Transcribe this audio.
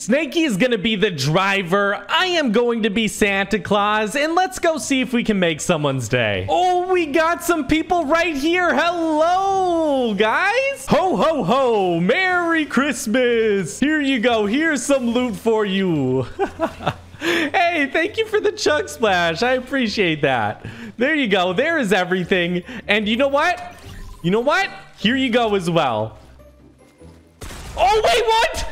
Snaky is going to be the driver. I am going to be Santa Claus. And let's go see if we can make someone's day. Oh, we got some people right here. Hello, guys. Ho, ho, ho. Merry Christmas. Here you go. Here's some loot for you. hey, thank you for the chug splash. I appreciate that. There you go. There is everything. And you know what? You know what? Here you go as well. Oh, wait, what?